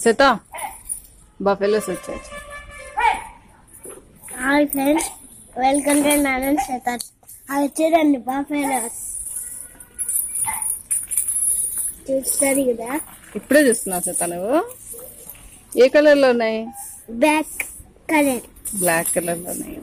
శ్వేత buffaloes వచ్చాయి hi friends welcome to Narayana శతార్ అవి చూడండి బఫెలోస్ చూస్తారు కదా? ఇప్పుడే చూస్తున్నావు శ్వేత నువ్వు? ఏ కలర్లో ఉన్నాయి? బ్లాక్ కలర్ బ్లాక్ కలర్లో ఉన్నాయి